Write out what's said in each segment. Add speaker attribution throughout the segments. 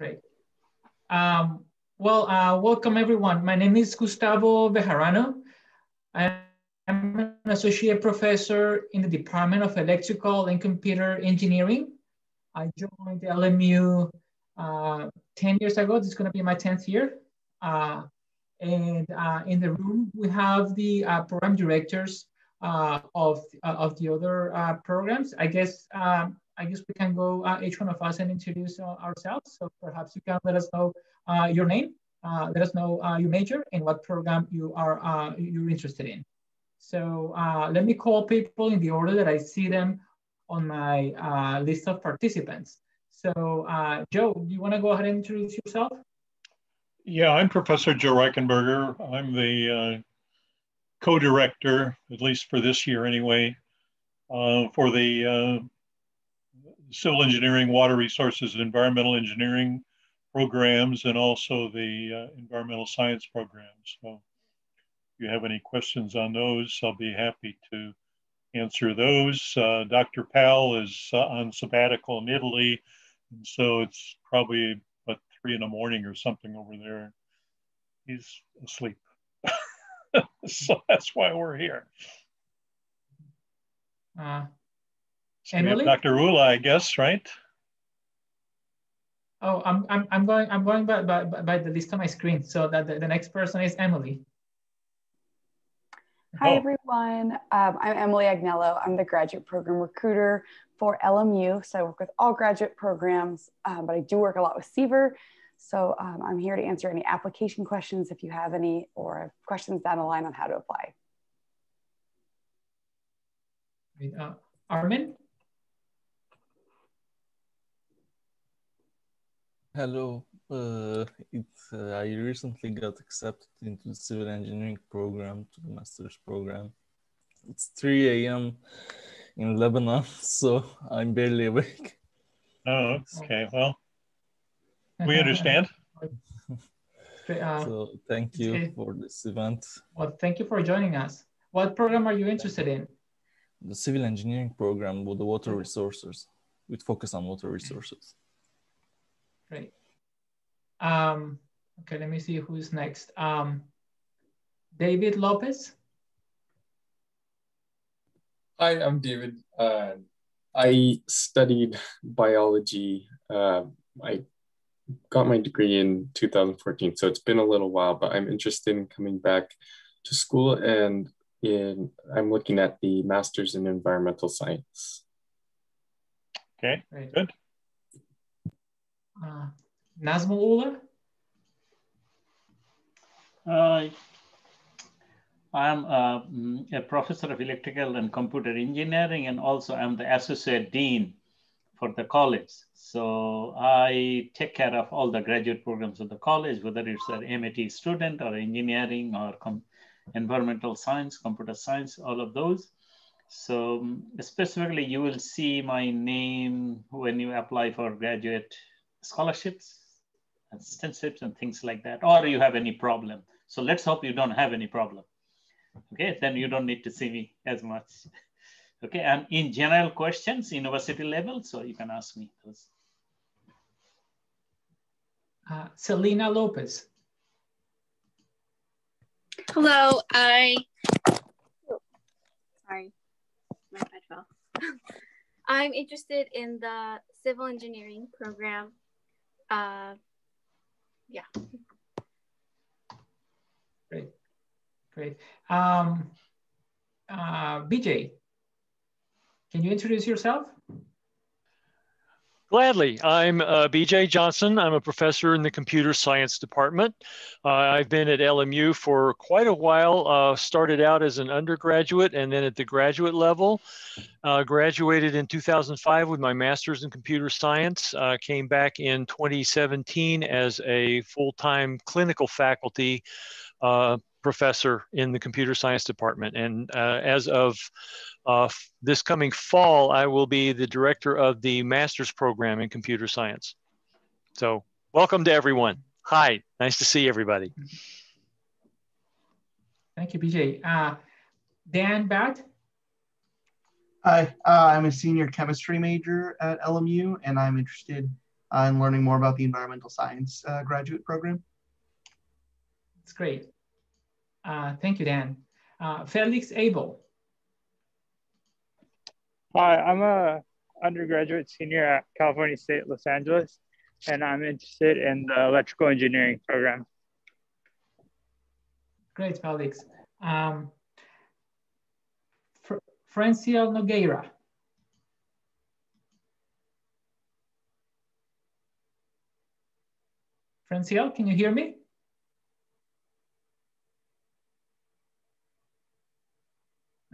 Speaker 1: Great. Um, well, uh, welcome everyone. My name is Gustavo Vejarano. I'm an associate professor in the Department of Electrical and Computer Engineering. I joined LMU uh, 10 years ago. This is gonna be my 10th year. Uh, and uh, in the room, we have the uh, program directors uh, of, of the other programs. I guess um, I guess we can go each one of us and introduce ourselves. So perhaps you can let us know your name, let us know your major and what program you are you're interested in. So let me call people in the order that I see them on my uh, list of participants. So uh, Joe, do you want to go ahead and introduce yourself?
Speaker 2: Yeah, I'm Professor Joe Reichenberger. I'm the uh, co-director, at least for this year anyway, uh, for the uh, civil engineering, water resources, and environmental engineering programs, and also the uh, environmental science programs. So if you have any questions on those, I'll be happy to answer those. Uh, Dr. Powell is uh, on sabbatical in Italy, and so it's probably about three in the morning or something over there. He's asleep. so that's why we're here.
Speaker 1: Uh,
Speaker 2: Emily? Dr. Rula, I guess, right?
Speaker 1: Oh, I'm, I'm, I'm going I'm going by, by, by the list on my screen. So that the, the next person is Emily.
Speaker 3: Hi, oh. everyone. Um, I'm Emily Agnello. I'm the graduate program recruiter for LMU. So I work with all graduate programs, um, but I do work a lot with Seaver. So um, I'm here to answer any application questions if you have any, or questions down the line on how to apply.
Speaker 1: Uh, Armin?
Speaker 4: Hello. Uh, it's, uh, I recently got accepted into the civil engineering program to the master's program. It's 3 a.m. in Lebanon, so I'm barely awake.
Speaker 2: Oh, okay. Well, we understand.
Speaker 4: Uh, so thank you okay. for this event.
Speaker 1: Well, thank you for joining us. What program are you interested in?
Speaker 4: The civil engineering program with the water resources, with focus on water resources.
Speaker 1: Great. Um, okay, let me see who's next. Um, David Lopez.
Speaker 5: Hi, I'm David. Uh, I studied biology. Uh, I got my degree in 2014, so it's been a little while, but I'm interested in coming back to school and in I'm looking at the master's in environmental science.
Speaker 2: Okay, Great. good.
Speaker 1: Uh, Nazmul
Speaker 6: uh, I'm uh, a professor of electrical and computer engineering, and also I'm the associate dean for the college. So I take care of all the graduate programs of the college, whether it's an MAT student or engineering or environmental science, computer science, all of those. So specifically, you will see my name when you apply for graduate scholarships, assistantships, and things like that, or you have any problem. So let's hope you don't have any problem. Okay, then you don't need to see me as much. Okay, and in general questions, university level, so you can ask me those.
Speaker 1: Uh, Selena Lopez.
Speaker 7: Hello, I, oh, sorry, my pad fell. I'm interested in the civil engineering program. Uh, yeah.
Speaker 1: Great, great. Um, uh, BJ. Can you introduce yourself?
Speaker 8: Gladly. I'm uh, BJ Johnson. I'm a professor in the computer science department. Uh, I've been at LMU for quite a while. Uh, started out as an undergraduate and then at the graduate level. Uh, graduated in 2005 with my master's in computer science. Uh, came back in 2017 as a full time clinical faculty uh, professor in the computer science department. And as of uh, this coming fall, I will be the director of the master's program in computer science. So welcome to everyone. Hi, nice to see everybody.
Speaker 1: Thank you, BJ. Uh, Dan Bat.
Speaker 9: Hi, uh, I'm a senior chemistry major at LMU, and I'm interested uh, and learning more about the environmental science uh, graduate program.
Speaker 1: That's great. Uh, thank you, Dan. Uh, Felix Abel.
Speaker 10: Hi, I'm a undergraduate senior at California State Los Angeles, and I'm interested in the electrical engineering program.
Speaker 1: Great, Felix. Um, Fr Franciel Nogueira. Franciel, can you hear me?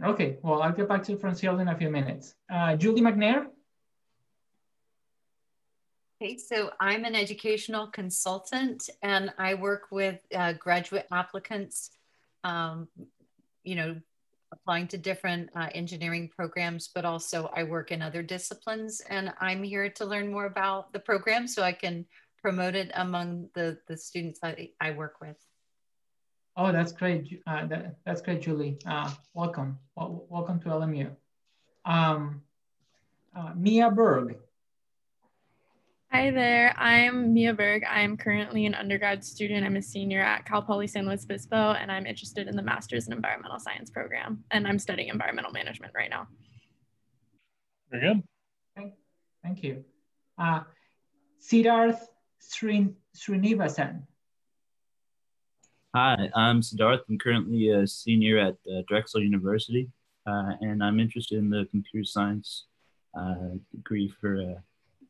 Speaker 1: Okay, well, I'll get back to Franciel in a few minutes. Uh, Julie McNair.
Speaker 11: Okay, so I'm an educational consultant and I work with uh, graduate applicants, um, you know, applying to different uh, engineering programs, but also I work in other disciplines and I'm here to learn more about the program so I can promote it among the, the students I, I work with.
Speaker 1: Oh, that's great. Uh, that, that's great, Julie. Uh, welcome. Well, welcome to LMU. Um, uh, Mia Berg.
Speaker 12: Hi there, I'm Mia Berg. I'm currently an undergrad student. I'm a senior at Cal Poly San Luis Obispo, and I'm interested in the Master's in Environmental Science program. And I'm studying environmental management right now.
Speaker 2: Very good.
Speaker 1: Thank, thank you. Uh, Siddharth Srin, Srinivasan.
Speaker 13: Hi, I'm Siddharth. I'm currently a senior at uh, Drexel University, uh, and I'm interested in the computer science uh, degree for a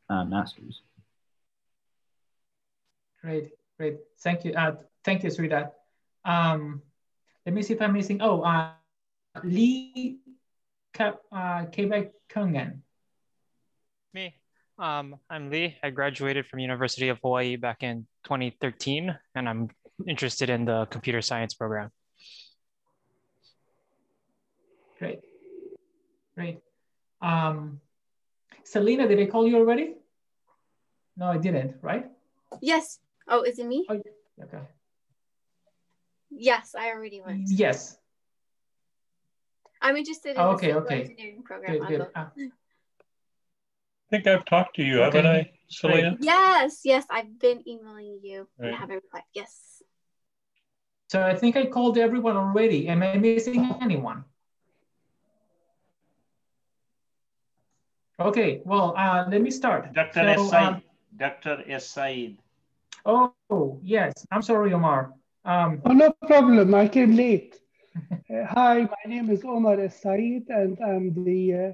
Speaker 13: uh, master's.
Speaker 1: Great, great. Thank you. Uh, thank you, Sridhar. Um, let me see if I'm missing. Oh, uh, Lee Quebec Kungan.
Speaker 14: Me. Um, I'm Lee. I graduated from University of Hawaii back in 2013, and I'm interested in the computer science program.
Speaker 1: Great, great. Um, Selena, did I call you already? No, I didn't, right?
Speaker 7: Yes. Oh, is it me?
Speaker 1: Oh, okay.
Speaker 7: Yes, I already went.
Speaker 1: Yes.
Speaker 7: I'm interested in
Speaker 1: oh,
Speaker 7: okay,
Speaker 1: the okay.
Speaker 7: engineering program.
Speaker 1: Good, good. Ah.
Speaker 2: I think I've talked to you, okay. haven't I, Selena?
Speaker 7: Yes, yes, I've been emailing you. Right. I haven't replied. Yes.
Speaker 1: So I think I called everyone already. Am I missing anyone? Okay, well, uh, let me start.
Speaker 6: Dr. So, um, Dr. Es-Said.
Speaker 1: Oh, yes. I'm sorry, Omar. Um,
Speaker 15: oh, no problem. I came late. uh, hi, my name is Omar Es-Said, and I'm the uh,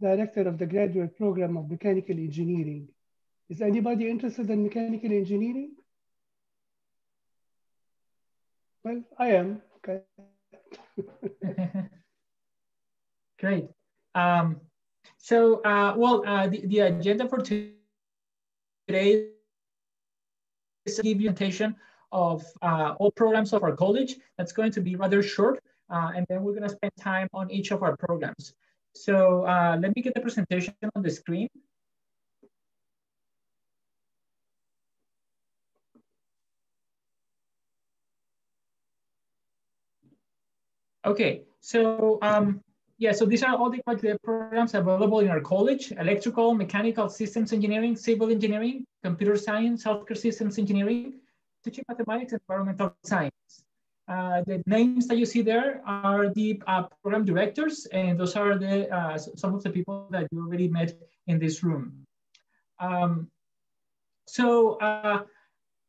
Speaker 15: director of the graduate program of mechanical engineering. Is anybody interested in mechanical engineering? Well, I am. Okay.
Speaker 1: Great. Um, so, uh, well, uh, the, the agenda for today is a presentation of uh, all programs of our college. That's going to be rather short, uh, and then we're going to spend time on each of our programs. So uh, let me get the presentation on the screen. Okay, so um, yeah, so these are all the graduate programs available in our college, electrical, mechanical systems engineering, civil engineering, computer science, healthcare systems engineering, teaching mathematics, and environmental science. Uh, the names that you see there are the uh, program directors, and those are the uh, some of the people that you already met in this room. Um, so uh,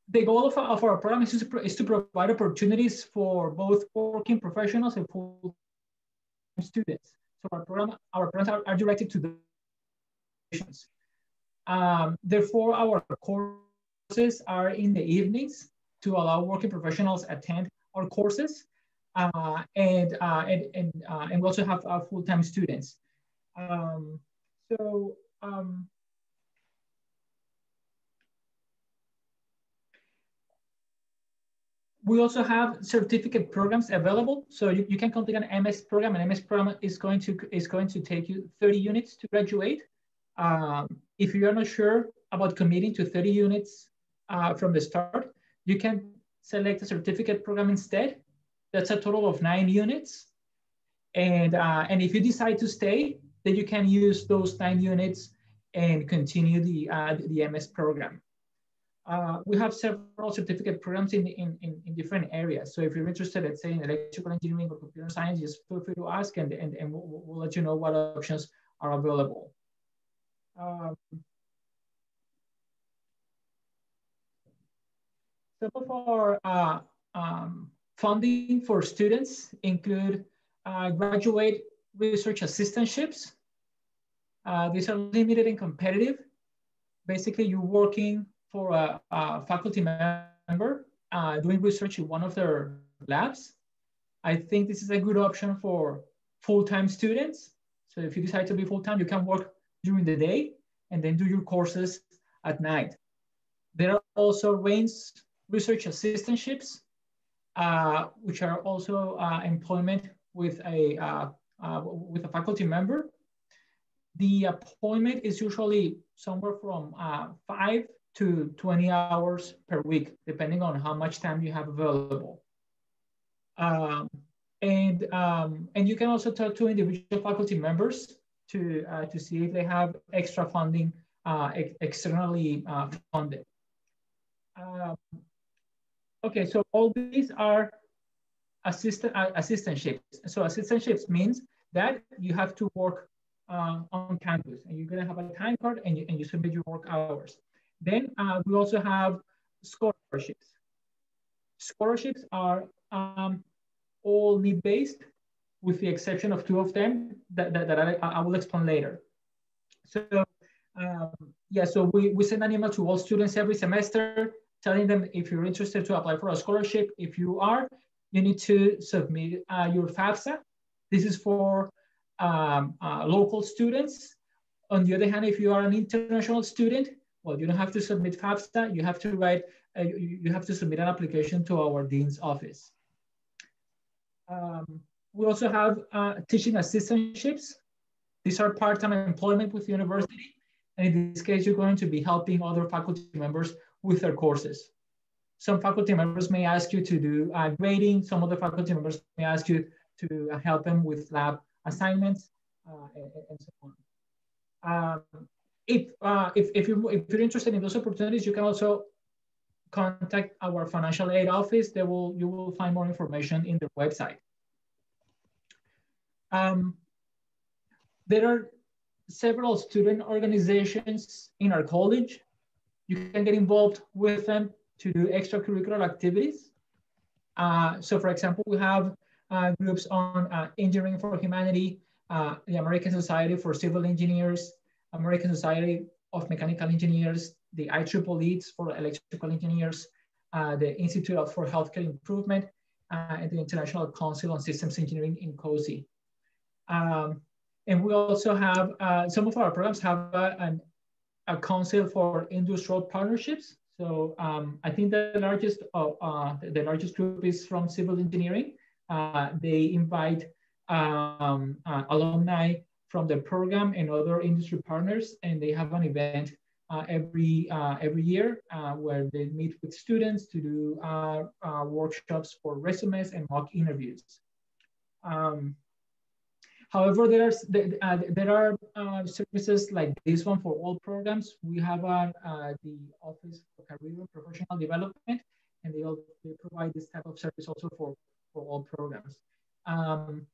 Speaker 1: the goal of, of our program is to, is to provide opportunities for both working professionals and full students. So our program, our programs are, are directed to the students. Um, therefore, our courses are in the evenings to allow working professionals attend our courses, uh, and, uh, and and uh, and we also have uh, full-time students. Um, so um, we also have certificate programs available. So you, you can complete an MS program. An MS program is going to is going to take you 30 units to graduate. Um, if you are not sure about committing to 30 units uh, from the start, you can select a certificate program instead. That's a total of nine units. And, uh, and if you decide to stay, then you can use those nine units and continue the, uh, the MS program. Uh, we have several certificate programs in, in, in, in, different areas. So if you're interested, let's say in electrical engineering or computer science, just feel free to ask and, and, and we'll, we'll let you know what options are available. Um, some of our uh, um, funding for students include uh, graduate research assistantships. Uh, these are limited and competitive. Basically, you're working for a, a faculty member uh, doing research in one of their labs. I think this is a good option for full-time students. So if you decide to be full-time, you can work during the day and then do your courses at night. There are also RAINS research assistantships, uh, which are also uh, employment with a, uh, uh with a faculty member. The appointment is usually somewhere from uh, five to 20 hours per week, depending on how much time you have available. Um, and, um, and you can also talk to individual faculty members to, uh, to see if they have extra funding uh, ex externally uh, funded. Um, okay, so all these are assistant, uh, assistantships. So assistantships means that you have to work uh, on campus and you're gonna have a time card and you, and you submit your work hours. Then uh, we also have scholarships. Scholarships are um, all need-based with the exception of two of them that, that, that I, I, will explain later. So um, yeah, so we, we send an email to all students every semester telling them if you're interested to apply for a scholarship. If you are, you need to submit uh, your FAFSA. This is for um, uh, local students. On the other hand, if you are an international student, well, you don't have to submit FAFSA, you have to write, uh, you, have to submit an application to our Dean's office. Um, we also have uh, teaching assistantships. These are part-time employment with the university. And in this case, you're going to be helping other faculty members with their courses. Some faculty members may ask you to do uh, grading. Some other faculty members may ask you to help them with lab assignments uh, and, and, so on. Um, if, uh, if, if, you, if you're interested in those opportunities, you can also contact our financial aid office. They will, you will find more information in the website. Um, there are several student organizations in our college. You can get involved with them to do extracurricular activities. Uh, so for example, we have uh, groups on uh, engineering for humanity, uh, the American Society for Civil Engineers, American Society of Mechanical Engineers, the IEEE for electrical engineers, uh, the Institute for Healthcare Improvement, uh, and the International Council on Systems Engineering INCOSE. Um, and we also have, uh, some of our programs have an, a council for industrial partnerships. So um, I think the largest, uh, uh, the largest group is from civil engineering. Uh, they invite um, alumni from the program and other industry partners, and they have an event uh, every uh, every year uh, where they meet with students to do uh, uh, workshops for resumes and mock interviews. Um, however, there are there are services like this one for all programs. We have the Office for Career and Professional Development, and they, all, they provide this type of service also for for all programs. Um,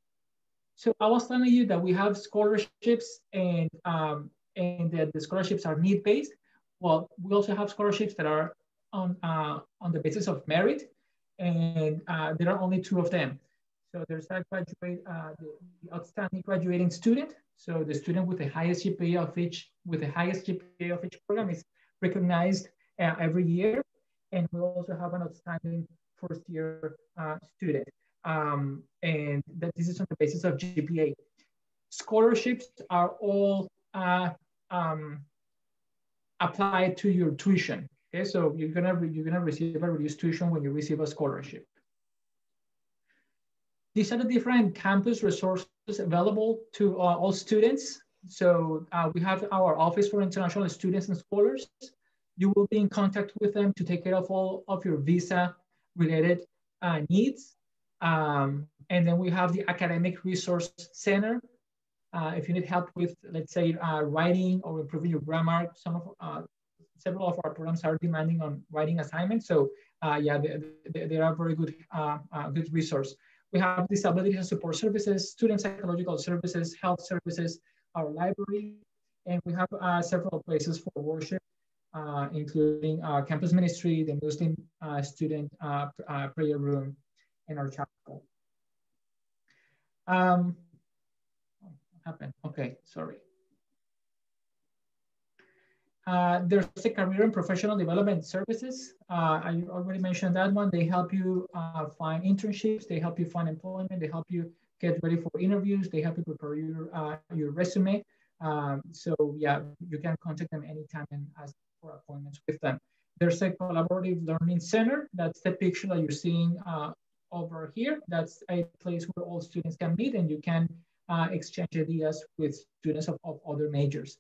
Speaker 1: so I was telling you that we have scholarships and um, and that the scholarships are need based. Well, we also have scholarships that are on uh, on the basis of merit, and uh, there are only two of them. So there's that graduate, uh, the, the, outstanding graduating student. So the student with the highest GPA of each with the highest GPA of each program is recognized uh, every year, and we also have an outstanding first year uh, student um, and that this is on the basis of GPA. Scholarships are all uh, um, applied to your tuition. Okay, so you're gonna you're gonna receive a reduced tuition when you receive a scholarship. These are the different campus resources available to uh, all students. So uh, we have our Office for International Students and Scholars. You will be in contact with them to take care of all of your visa related uh, needs. Um, and then we have the Academic Resource Center. uh, if you need help with, let's say, uh, writing or improving your grammar, some of uh, several of our programs are demanding on writing assignments. So uh, yeah, they, they, they, are very good, uh, uh, good resource. We have disability and support services, student psychological services, health services, our library, and we have several places for worship, including campus ministry, the Muslim student prayer room, and our chapel. Um, happened? Okay, sorry. Uh, there's a career and professional development services. Uh, I already mentioned that one. They help you uh, find internships. They help you find employment. They help you get ready for interviews. They help you prepare your, uh, your resume. Um, so yeah, you can contact them anytime and ask for appointments with them. There's a collaborative learning center. That's the picture that you're seeing uh, over here. That's a place where all students can meet and you can uh, exchange ideas with students of, of other majors.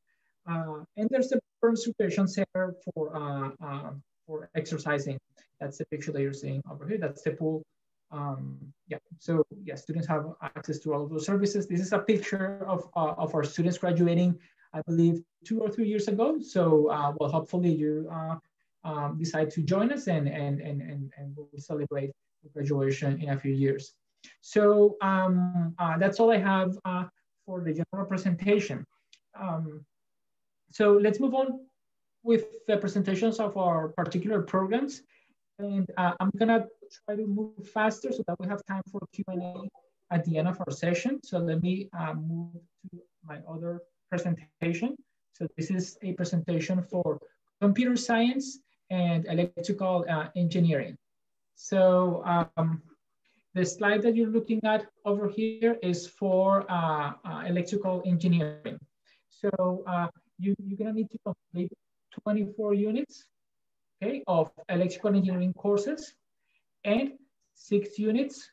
Speaker 1: Uh, and there's a Burns Recreation Center for, uh, uh, for exercising. That's the picture that you're seeing over here. That's the pool. Um, yeah, so yeah, students have access to all those services. This is a picture of, uh, of our students graduating, I believe, two or three years ago. So uh, well, hopefully you um, decide to join us and, and, and, and, and we'll celebrate graduation in a few years. So um, uh, that's all I have uh, for the general presentation. Um, so let's move on with the presentations of our particular programs. And uh, I'm gonna try to move faster so that we have time for Q&A at the end of our session. So let me uh, move to my other presentation. So this is a presentation for computer science and electrical uh, engineering. So um, the slide that you're looking at over here is for uh, uh, electrical engineering. So uh, you, you're gonna need to complete 24 units okay, of electrical engineering courses and six units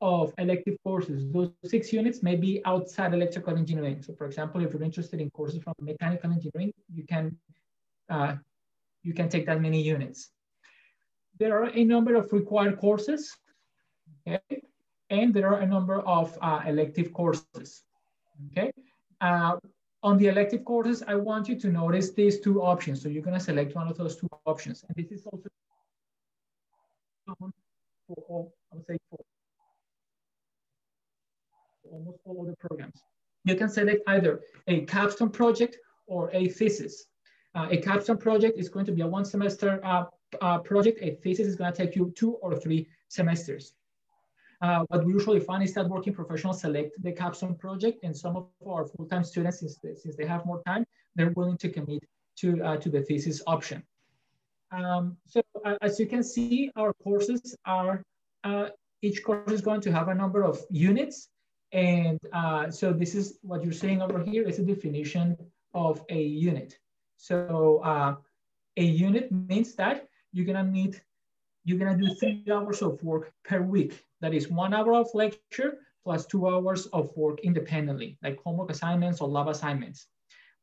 Speaker 1: of elective courses. Those six units may be outside electrical engineering. So for example, if you're interested in courses from mechanical engineering, you can, uh, you can take that many units. There are a number of required courses, okay? And there are a number of uh, elective courses, okay? Uh, on the elective courses, I want you to notice these two options. So you're gonna select one of those two options. And this is also for I would say for almost all other programs. You can select either a capstone project or a thesis. Uh, a capstone project is going to be a one semester uh, project, a thesis is going to take you two or three semesters. Uh, what we usually find is that working professionals select the capstone project and some of our full-time students, since they, since they have more time, they're willing to commit to, uh, to the thesis option. Um, so uh, as you can see, our courses are, uh, each course is going to have a number of units. And uh, so this is what you're seeing over here is a definition of a unit. So uh, a unit means that you're gonna need, you're gonna do three hours of work per week. That is one hour of lecture plus two hours of work independently, like homework assignments or lab assignments.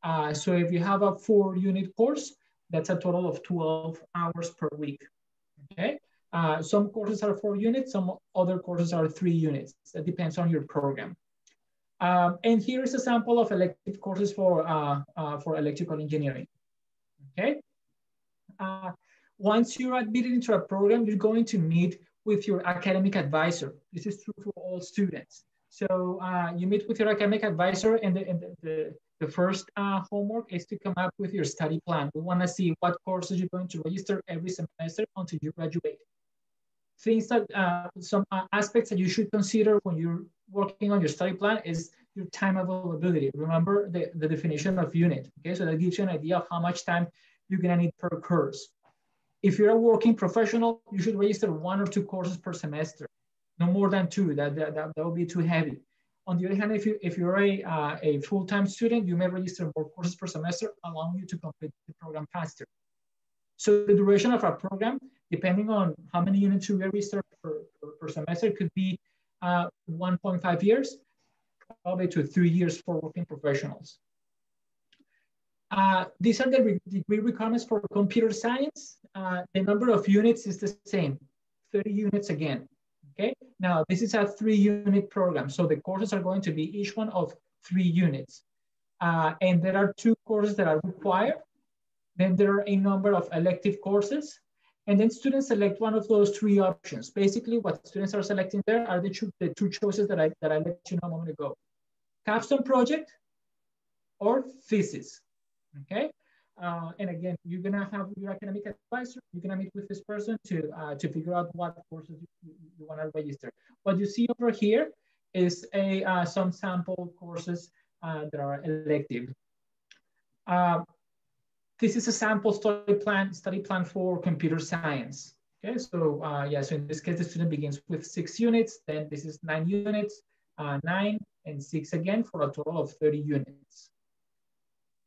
Speaker 1: Uh, so if you have a four unit course, that's a total of 12 hours per week, okay? Uh, some courses are four units, some other courses are three units. That depends on your program. Um, and here is a sample of elective courses for, uh, uh, for electrical engineering, okay? Once you're admitted into a program, you're going to meet with your academic advisor. This is true for all students. So uh, you meet with your academic advisor and the, and the, the, the first uh, homework is to come up with your study plan. We wanna see what courses you're going to register every semester until you graduate. Things that, uh, some uh, aspects that you should consider when you're working on your study plan is your time availability. Remember the, the definition of unit, okay? So that gives you an idea of how much time you're gonna need per course. If you're a working professional, you should register one or two courses per semester, no more than two. That that, that, that will be too heavy. On the other hand, if you if you're a uh, a full-time student, you may register more courses per semester, allowing you to complete the program faster. So the duration of our program, depending on how many units you register per, per, per semester, could be uh, 1.5 years, probably to three years for working professionals. Uh, these are the re degree requirements for computer science. Uh, the number of units is the same, 30 units again, okay? Now, this is a three unit program. So the courses are going to be each one of three units. Uh, and there are two courses that are required. Then there are a number of elective courses. And then students select one of those three options. Basically, what students are selecting there are the two, the two choices that I, that I let you know a moment ago. Capstone project or thesis, okay? Uh, and again, you're gonna have your academic advisor, you're gonna meet with this person to, uh, to figure out what courses you, you wanna register. What you see over here is a, uh, some sample courses uh, that are elective. Uh, this is a sample study plan, study plan for computer science. Okay, so uh, yeah, so in this case, the student begins with six units, then this is nine units, nine and six again for a total of 30 units.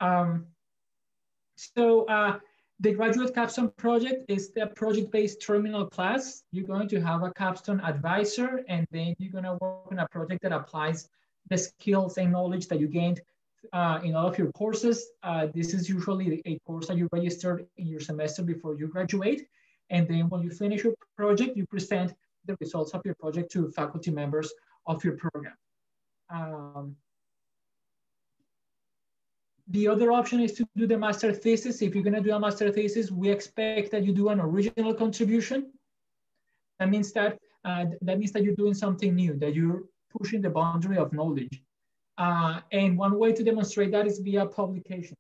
Speaker 1: Um, so uh, the graduate capstone project is the project-based terminal class. You're going to have a capstone advisor, and then you're gonna work on a project that applies the skills and knowledge that you gained uh, in all of your courses. Uh, this is usually a course that you registered in your semester before you graduate. And then when you finish your project, you present the results of your project to faculty members of your program. Um, the other option is to do the master thesis. If you're gonna do a master thesis, we expect that you do an original contribution. That means that uh, that means that you're doing something new, that you're pushing the boundary of knowledge. Uh, and one way to demonstrate that is via publications.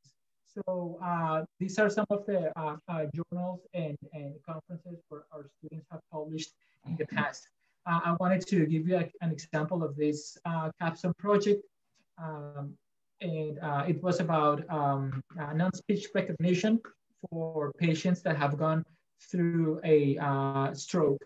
Speaker 1: So uh, these are some of the uh, uh, journals and, and conferences where our students have published in the past. Uh, I wanted to give you a, an example of this capstone project. Um, and uh, it was about um, uh, non-speech recognition for patients that have gone through a uh, stroke.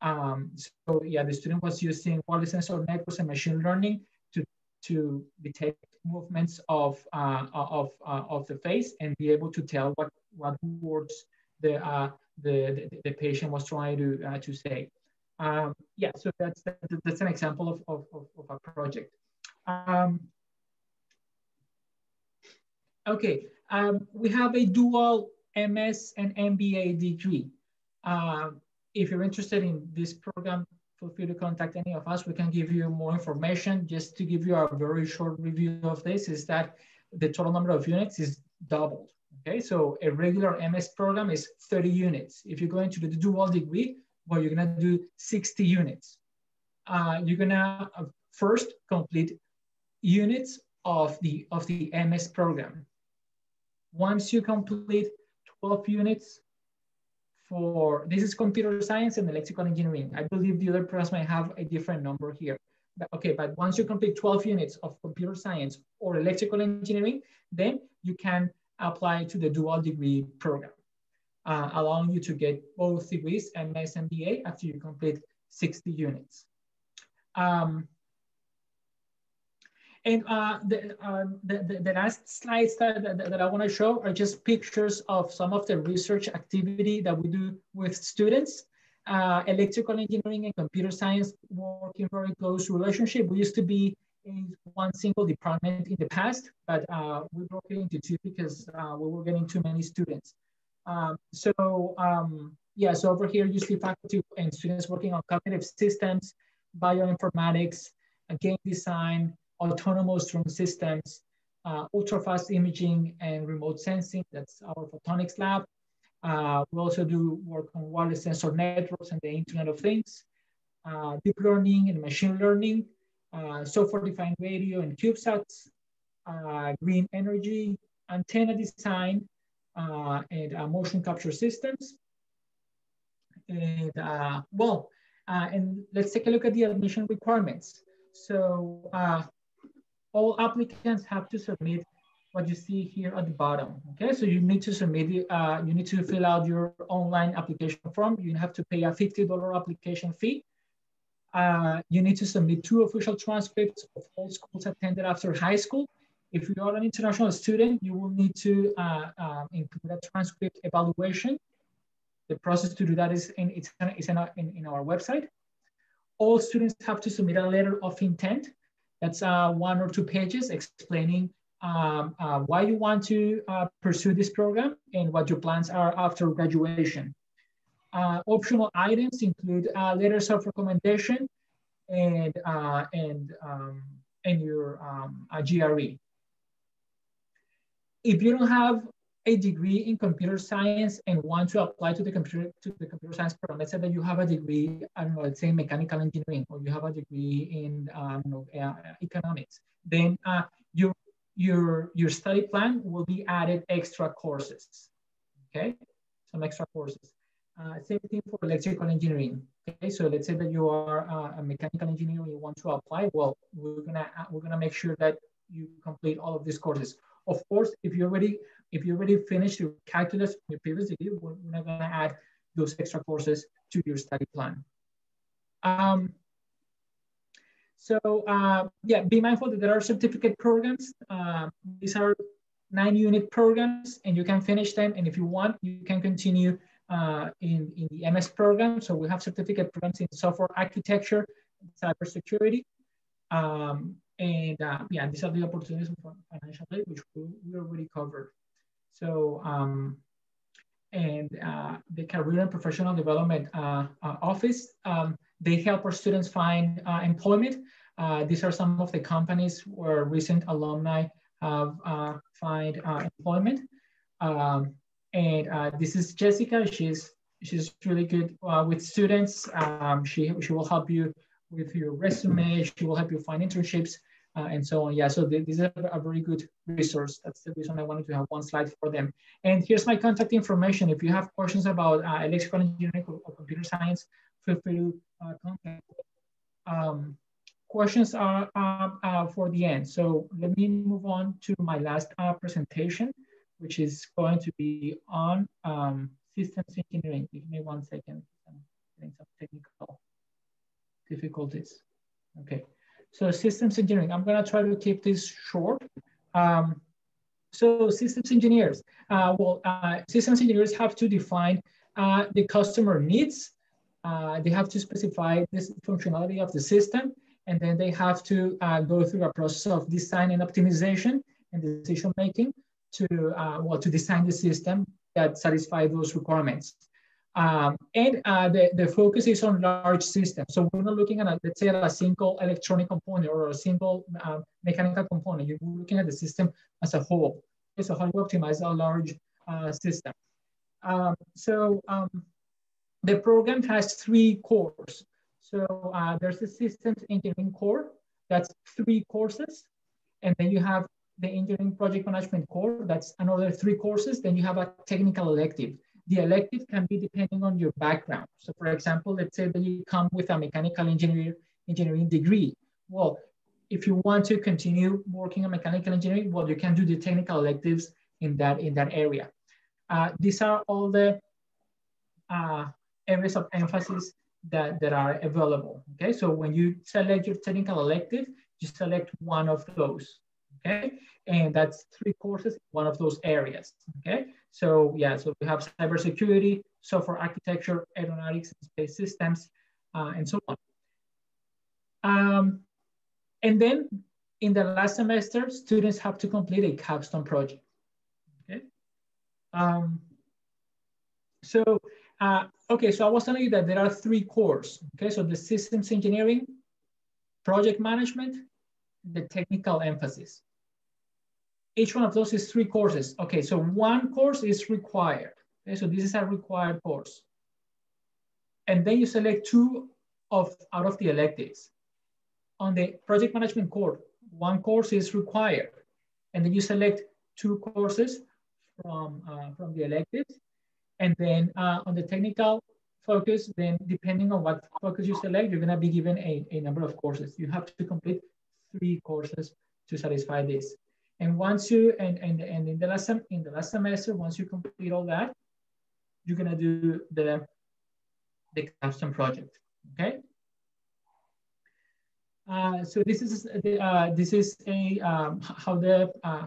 Speaker 1: Um, so yeah, the student was using wireless sensor networks and machine learning to, to detect movements of, uh, of, uh, of the face and be able to tell what, what words the, uh, the, the, the, patient was trying to, to say. Um, yeah, so that's, that's an example of, of, of, of a project. Um, Okay, um, we have a dual MS and MBA degree. Um, if you're interested in this program, feel free to contact any of us. We can give you more information. Just to give you a very short review of this is that the total number of units is doubled. Okay, so a regular MS program is 30 units. If you're going to the dual degree, well, you're gonna do 60 units. Uh, you're gonna uh, first complete units of the, of the MS program. Once you complete 12 units for, this is computer science and electrical engineering. I believe the other programs might have a different number here. But, okay, but once you complete 12 units of computer science or electrical engineering, then you can apply to the dual degree program, uh, allowing you to get both degrees, MS and MBA, after you complete 60 units. Um, and uh, the, uh, the, the, last slides that, that, that I wanna show are just pictures of some of the research activity that we do with students. Uh, electrical engineering and computer science work in very close relationship. We used to be in one single department in the past, but uh, we broke it into two because uh, we were getting too many students. Um, so um, yeah, so over here you see faculty and students working on cognitive systems, bioinformatics, game design, autonomous drone systems, uh, ultra-fast imaging and remote sensing. That's our photonics lab. Uh, we also do work on wireless sensor networks and the Internet of Things, uh, deep learning and machine learning, uh, software-defined radio and CubeSats, uh, green energy, antenna design, uh, and motion capture systems. And well, and let's take a look at the admission requirements. So all applicants have to submit what you see here at the bottom. Okay, so you need to submit, uh, you need to fill out your online application form. You have to pay a $50 application fee. Uh, you need to submit two official transcripts of all schools attended after high school. If you are an international student, you will need to uh, um, include a transcript evaluation. The process to do that is in, it's, in, in our website. All students have to submit a letter of intent that's uh, one or two pages explaining um, uh, why you want to uh, pursue this program and what your plans are after graduation. Uh, optional items include uh, letters of recommendation and, uh, and, um, and your um, GRE. If you don't have a degree in computer science and want to apply to the computer to the computer science program, let's say that you have a degree, I don't know, let's say mechanical engineering, or you have a degree in um, economics, then uh, your your your study plan will be added extra courses. Okay, some extra courses. Uh, same thing for electrical engineering. Okay, so let's say that you are uh, a mechanical engineer and you want to apply. Well, we're gonna we're gonna make sure that you complete all of these courses. Of course, if you already if you already finished your calculus your previous degree, we're not gonna add those extra courses to your study plan. Um, so uh, yeah, be mindful that there are certificate programs. Uh, these are nine unit programs and you can finish them. And if you want, you can continue uh, in, in the MS program. So we have certificate programs in software architecture, cybersecurity. Um, and uh, yeah, these are the opportunities for financial aid, which we, we already covered. So, um, and uh, the Career and Professional Development uh, uh, Office, um, they help our students find uh, employment. these are some of the companies where recent alumni have find employment. Um, and uh, this is Jessica. She's she's really good uh, with students. Um, she she will help you with your resume. She will help you find internships uh, and so on. Yeah, so this is a, a, very good resource. That's the reason I wanted to have one slide for them. And here's my contact information. If you have questions about uh, electrical engineering or, or, computer science, feel free to uh, contact. Um, questions are uh, for the end. So let me move on to my last presentation which is going to be on um, systems engineering. Give me one second. I'm getting some technical difficulties. Okay, so systems engineering. I'm gonna try to keep this short. Um, so systems engineers, uh, well, uh, systems engineers have to define uh, the customer needs. Uh, they have to specify this functionality of the system, and then they have to uh, go through a process of design and optimization and decision making to, uh, well, to design the system that satisfy those requirements. Um, and uh, the, the focus is on large systems. So we're not looking at, a, let's say, at a single electronic component or a single uh, mechanical component. You're looking at the system as a whole. Okay, so how do we optimize a large uh, system? Um, so um, the program has three cores. So uh, there's a systems engineering core, that's three courses. And then you have the engineering project management core, that's another three courses. Then you have a technical elective. The elective can be depending on your background. So for example, let's say that you come with a mechanical engineer, engineering degree. Well, if you want to continue working on mechanical engineering, well, you can do the technical electives in that, in that area. Uh, these are all the uh, areas of emphasis that, that are available, okay? So when you select your technical elective, you select one of those okay? And that's three courses, in one of those areas, okay? So yeah, so we have cybersecurity, software architecture, aeronautics, and space systems, uh, and so on. Um, and then in the last semester, students have to complete a capstone project, okay? Um, so, uh, okay, so I was telling you that there are three cores, okay? So the systems engineering, project management, the technical emphasis each one of those is three courses. Okay, so one course is required. Okay, so this is a required course. And then you select two of out of the electives. On the project management course, one course is required. And then you select two courses from, uh, from the electives. And then uh, on the technical focus, then depending on what focus you select, you're gonna be given a, a number of courses. You have to complete three courses to satisfy this. And once you, and, and, and in, the last, in the last semester, once you complete all that, you're gonna do the, the capstone project, okay? Uh, so this is uh, this is a um, how the uh,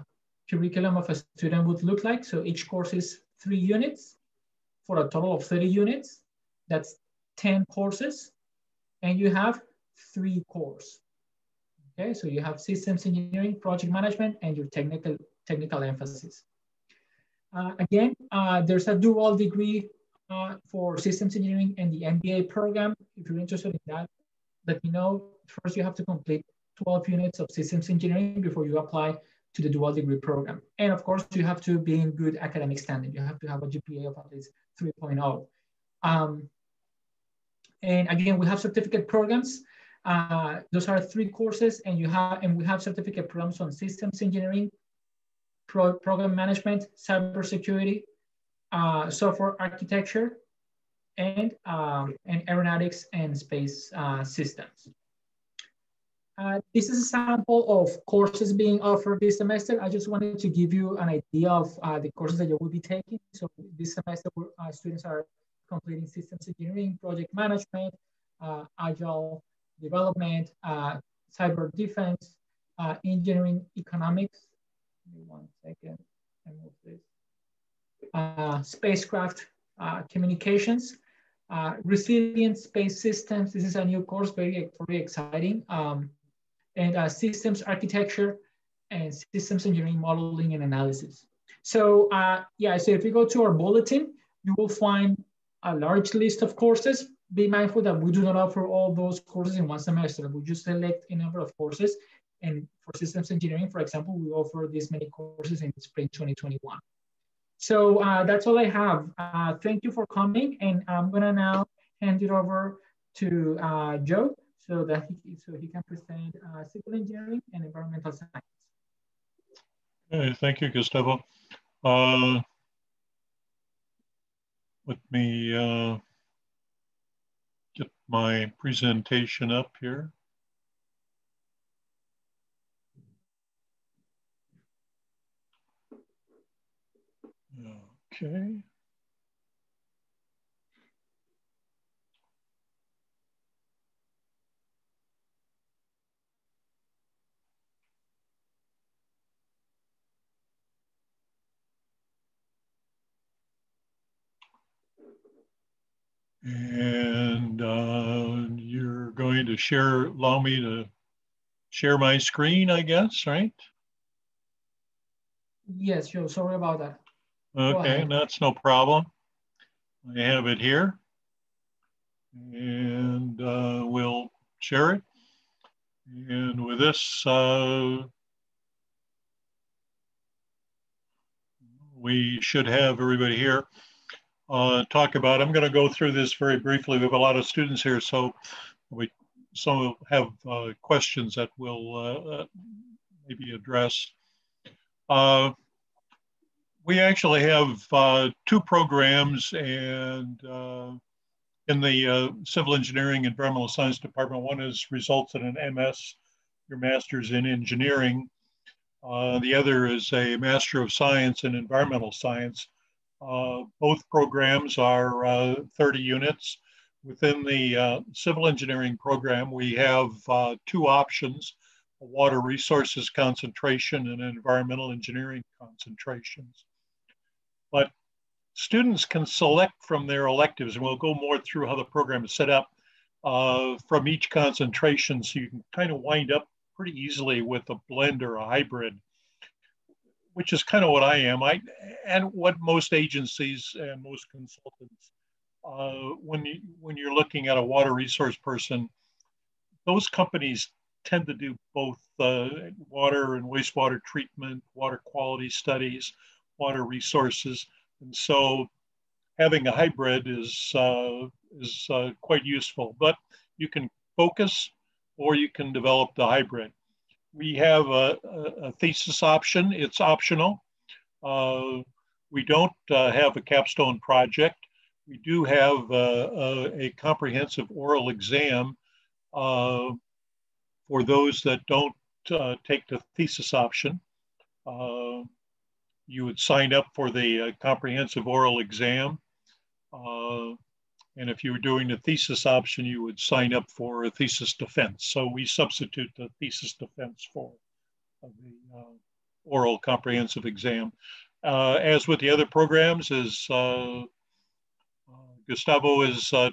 Speaker 1: curriculum of a student would look like. So each course is three units for a total of 30 units. That's 10 courses, and you have three cores. Okay, so you have systems engineering, project management, and your technical, technical emphasis. Uh, again, uh, there's a dual degree uh, for systems engineering and the MBA program. If you're interested in that, let me know. First, you have to complete 12 units of systems engineering before you apply to the dual degree program. And of course, you have to be in good academic standing. You have to have a GPA of at least 3.0. Um, and again, we have certificate programs. Uh, those are three courses, and you have and we have certificate programs on systems engineering, pro program management, cybersecurity, uh, software architecture, and um, and aeronautics and space uh, systems. Uh, this is a sample of courses being offered this semester. I just wanted to give you an idea of uh, the courses that you will be taking. So this semester, uh, students are completing systems engineering, project management, uh, agile development, uh, cyber defense, uh, engineering economics. Give me one second, I move this. spacecraft communications, resilient space systems. This is a new course, very, very exciting. Um, and uh, systems architecture and systems engineering modeling and analysis. So uh, yeah, so if you go to our bulletin, you will find a large list of courses. Be mindful that we do not offer all those courses in one semester. We just select a number of courses. And for systems engineering, for example, we offer these many courses in spring 2021. So uh, that's all I have. Uh, thank you for coming. And I'm gonna now hand it over to uh, Joe so that he, so he can present uh, civil engineering and environmental science.
Speaker 2: Okay, thank you, Gustavo. Uh, let me uh, my presentation up here. Okay. And uh, you're going to share, allow me to share my screen, I guess, right?
Speaker 1: Yes, sure. Sorry about that.
Speaker 2: Okay, that's no problem. I have it here. And uh, we'll share it. And with this, uh, we should have everybody here uh, talk about. I'm going to go through this very briefly. We have a lot of students here, so we some have uh, questions that we'll uh, uh maybe address. Uh, we actually have two programs and in the Civil Engineering Environmental Science Department. One is results in an MS, your Master's in Engineering. the other is a Master of Science in Environmental Science. Uh, both programs are uh, 30 units. Within the uh, civil engineering program, we have two options, a water resources concentration and environmental engineering concentrations. But students can select from their electives, and we'll go more through how the program is set up uh, from each concentration, so you can kind of wind up pretty easily with a blend or a hybrid which is kind of what I am. I and what most agencies and most consultants, uh, when you when you're looking at a water resource person, those companies tend to do both uh, water and wastewater treatment, water quality studies, water resources, and so having a hybrid is uh, is uh, quite useful. But you can focus, or you can develop the hybrid we have a, a, thesis option. It's optional. Uh, we don't uh, have a capstone project. We do have uh, a, a comprehensive oral exam uh, for those that don't uh, take the thesis option. Uh, you would sign up for the comprehensive oral exam. And if you were doing the thesis option, you would sign up for a thesis defense. So we substitute the thesis defense for the uh, oral comprehensive exam. Uh, as with the other programs, as uh, uh Gustavo has uh,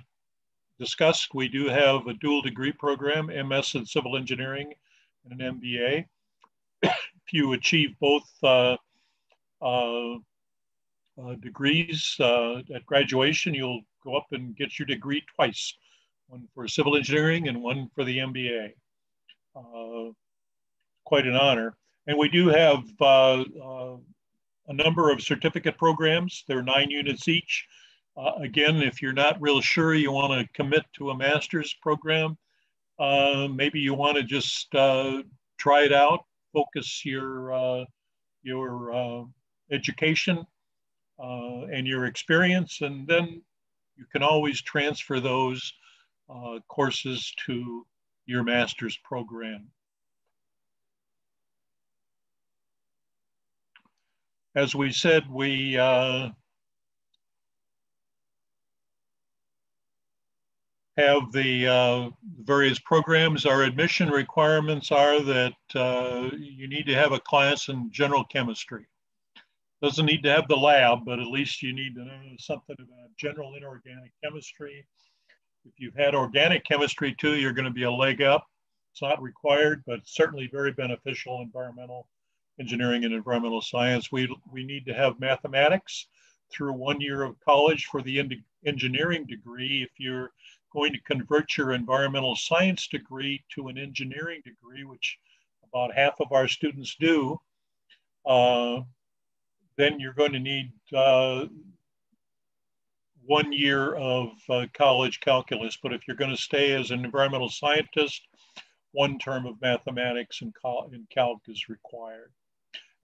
Speaker 2: discussed, we do have a dual degree program, MS in civil engineering and an MBA. if you achieve both uh, degrees at graduation, you'll go up and get your degree twice, one for civil engineering and one for the MBA. Uh, quite an honor. And we do have uh, uh, a number of certificate programs. They're nine units each. Uh, again, if you're not real sure you want to commit to a master's program, uh, maybe you want to just uh, try it out, focus your, uh, your education and your experience, and then you can always transfer those courses to your master's program. As we said, we uh, have the uh, various programs. Our admission requirements are that uh, you need to have a class in general chemistry. Doesn't need to have the lab, but at least you need to know something about general inorganic chemistry if you've had organic chemistry too, you're going to be a leg up. It's not required, but certainly very beneficial environmental engineering and environmental science. We, we need to have mathematics through one year of college for the engineering degree. If you're going to convert your environmental science degree to an engineering degree, which about half of our students do, uh, then you're going to need uh, one year of uh, college calculus, but if you're going to stay as an environmental scientist, one term of mathematics and, calc is required.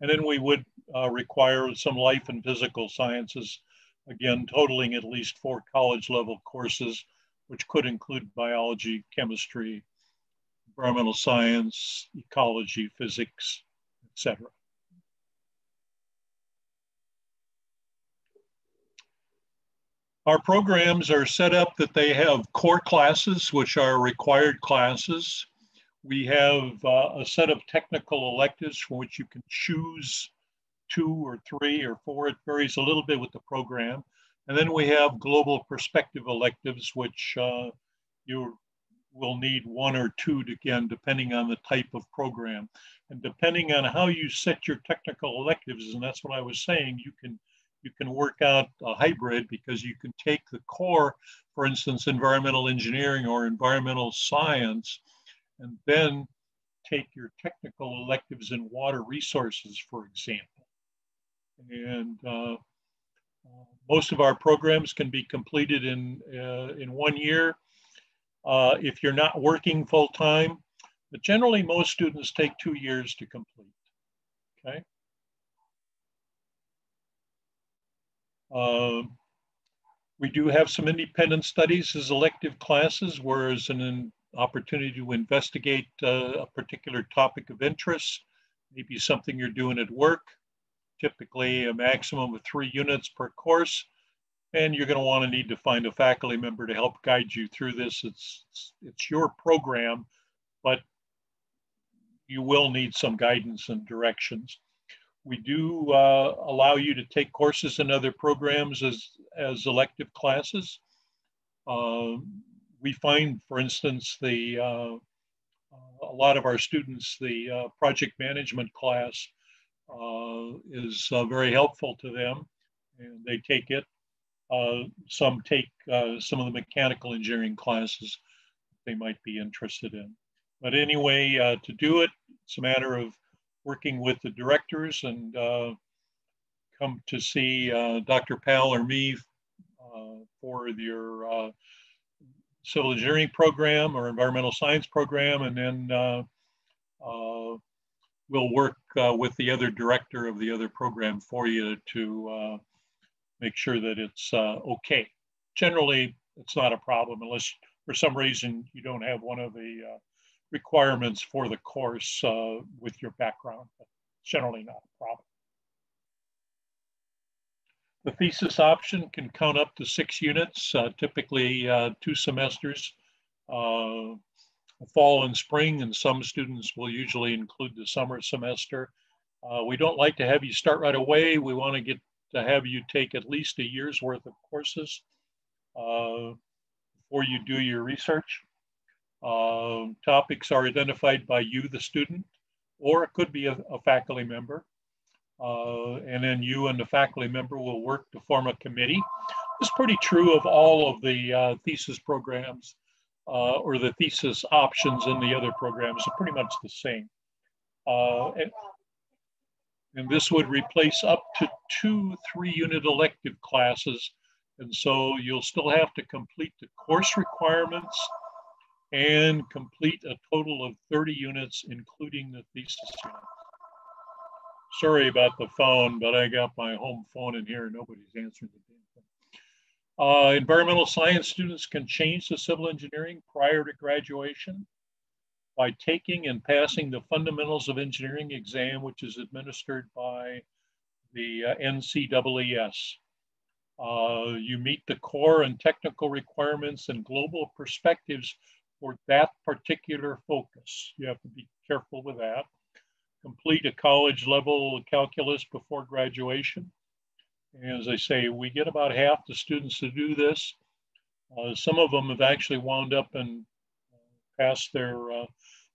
Speaker 2: And then we would uh, require some life and physical sciences, again, totaling at least four college level courses, which could include biology, chemistry, environmental science, ecology, physics, etc. Our programs are set up that they have core classes, which are required classes. We have uh, a set of technical electives from which you can choose two or three or four. It varies a little bit with the program. And then we have global perspective electives, which uh, you will need one or two, again, depending on the type of program. And depending on how you set your technical electives, and that's what I was saying, you can you can work out a hybrid because you can take the core, for instance, environmental engineering or environmental science, and then take your technical electives in water resources, for example. And uh, most of our programs can be completed in, uh, in one year. Uh, if you're not working full time, but generally most students take two years to complete, okay? Uh, we do have some independent studies as elective classes, whereas an opportunity to investigate uh, a particular topic of interest, maybe something you're doing at work, typically a maximum of three units per course. And you're going to want to need to find a faculty member to help guide you through this. It's, it's your program, but you will need some guidance and directions. We do uh, allow you to take courses in other programs as, as elective classes. Uh, we find, for instance, the uh, a lot of our students, the uh, project management class uh, is uh, very helpful to them, and they take it. some take some of the mechanical engineering classes they might be interested in. But anyway, to do it, it's a matter of working with the directors and uh, come to see uh, Dr. Powell or me uh, for your uh, civil engineering program or environmental science program, and then uh, we'll work with the other director of the other program for you to make sure that it's okay. Generally, it's not a problem unless for some reason you don't have one of the requirements for the course uh, with your background, generally not a problem. The thesis option can count up to six units, uh, typically uh, two semesters, uh, fall and spring, and some students will usually include the summer semester. Uh, we don't like to have you start right away. We want to get to have you take at least a year's worth of courses uh, before you do your research. Uh, topics are identified by you, the student, or it could be a, a faculty member. Uh, and then you and the faculty member will work to form a committee. It's pretty true of all of the uh, thesis programs uh, or the thesis options in the other programs are pretty much the same. Uh, and, and this would replace up to two three unit elective classes. And so you'll still have to complete the course requirements and complete a total of 30 units, including the thesis units. Sorry about the phone, but I got my home phone in here. And nobody's answering the damn thing. Uh, environmental science students can change to civil engineering prior to graduation by taking and passing the Fundamentals of Engineering exam, which is administered by the uh. Uh, you meet the core and technical requirements and global perspectives for that particular focus. You have to be careful with that. Complete a college level calculus before graduation. And as I say, we get about half the students to do this. Uh, some of them have actually wound up and passed their uh,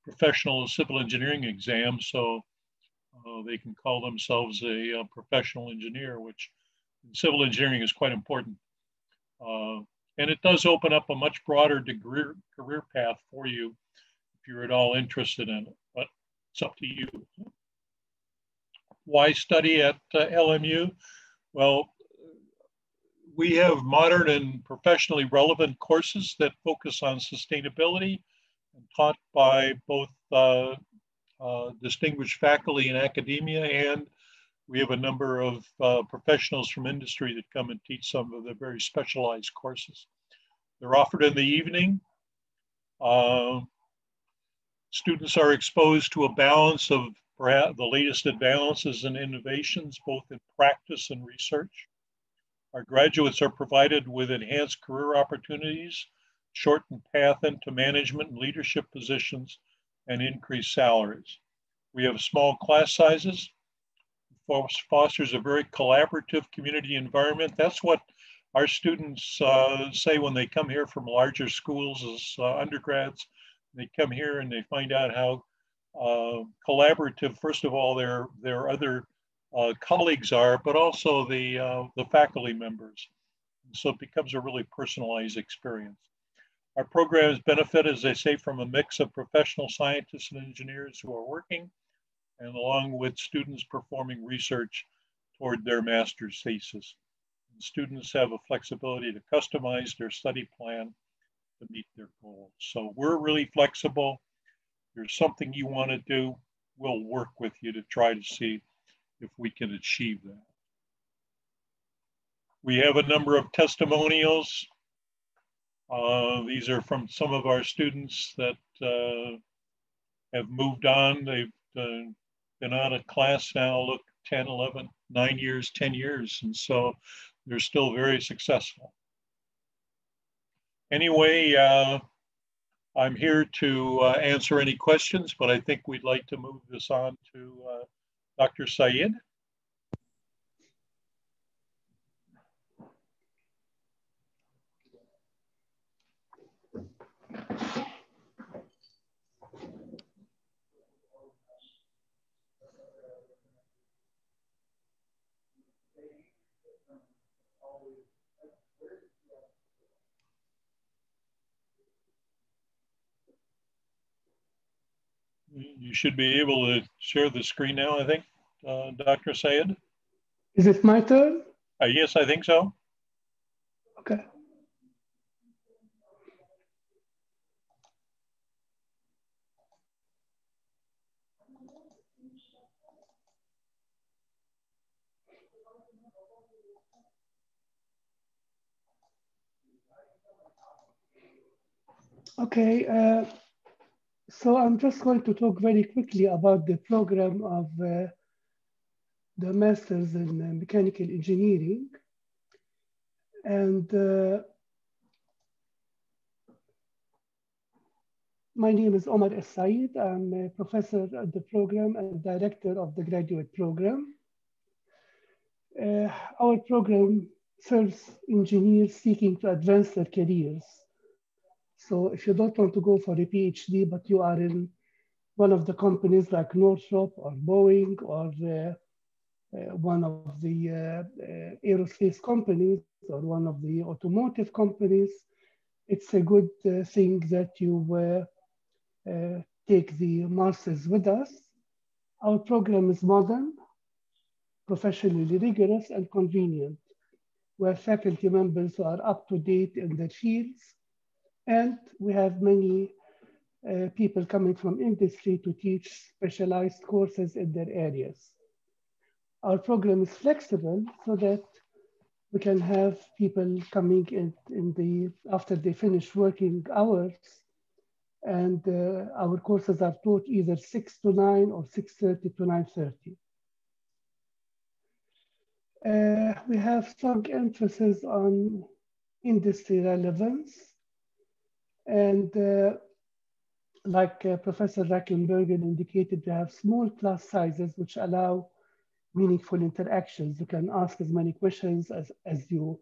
Speaker 2: professional civil engineering exam, so uh, they can call themselves a, uh, professional engineer, which in civil engineering is quite important. And it does open up a much broader degree, career path for you if you're at all interested in it, but it's up to you. Why study at uh, LMU? Well, we have modern and professionally relevant courses that focus on sustainability and taught by both uh, uh, distinguished faculty in academia and we have a number of uh, professionals from industry that come and teach some of the very specialized courses. They're offered in the evening. Uh, students are exposed to a balance of perhaps the latest advances and innovations, both in practice and research. Our graduates are provided with enhanced career opportunities, shortened path into management and leadership positions, and increased salaries. We have small class sizes, fosters a very collaborative community environment. That's what our students uh, say when they come here from larger schools as uh, undergrads. They come here and they find out how uh, collaborative, first of all, their, their other uh, colleagues are, but also the, uh, the faculty members. So it becomes a really personalized experience. Our programs benefit, as they say, from a mix of professional scientists and engineers who are working and along with students performing research toward their master's thesis. And students have a flexibility to customize their study plan to meet their goals. So we're really flexible. If there's something you want to do, we'll work with you to try to see if we can achieve that. We have a number of testimonials. Uh, these are from some of our students that uh, have moved on. They've uh, been out of class now, look, 10, 11, nine years, 10 years. And so they're still very successful. Anyway, uh, I'm here to uh, answer any questions, but I think we'd like to move this on to uh, Dr. Saeed. You should be able to share the screen now, I think, uh, Dr. Sayed.
Speaker 15: Is it my turn?
Speaker 2: Uh, yes, I think so.
Speaker 15: Okay. Okay, uh, so I'm just going to talk very quickly about the program of uh, the Masters in uh, Mechanical Engineering. And uh, my name is Omar Es-Said. I'm a professor at the program and director of the graduate program. Uh, our program serves engineers seeking to advance their careers so if you don't want to go for a PhD, but you are in one of the companies like Northrop or Boeing or uh, uh, one of the uh, uh aerospace companies or one of the automotive companies, it's a good uh, thing that you uh, take the masters with us. Our program is modern, professionally rigorous, and convenient. We have faculty members are up to date in their fields, and we have many uh, people coming from industry to teach specialized courses in their areas. Our program is flexible so that we can have people coming in, in the after they finish working hours and uh, our courses are taught either 6 to 9 or 6.30 to 9.30. Uh, we have strong emphasis on industry relevance and uh, like uh, Professor Reichenberger indicated, we have small class sizes which allow meaningful interactions. You can ask as many questions as, as you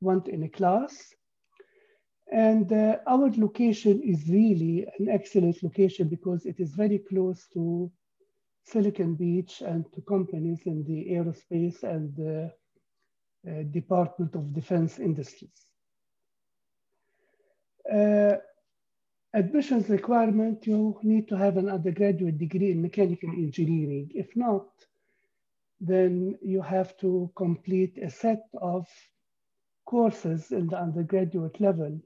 Speaker 15: want in a class. And uh, our location is really an excellent location because it is very close to Silicon Beach and to companies in the aerospace and the uh, Department of Defense Industries. Uh, admissions requirement, you need to have an undergraduate degree in mechanical engineering. If not, then you have to complete a set of courses in the undergraduate level,